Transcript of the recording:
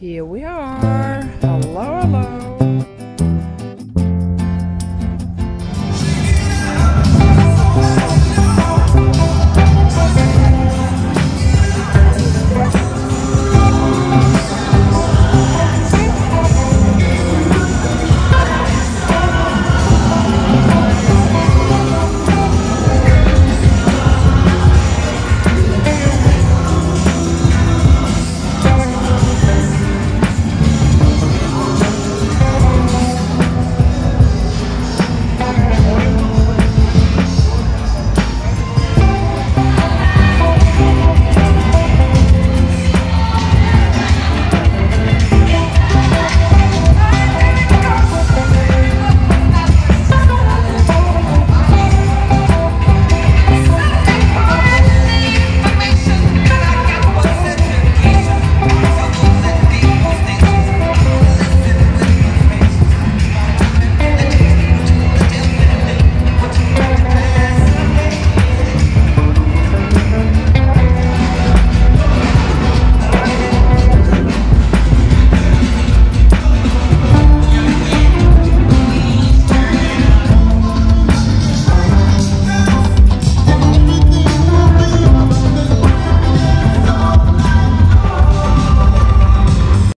Here we are. Hello.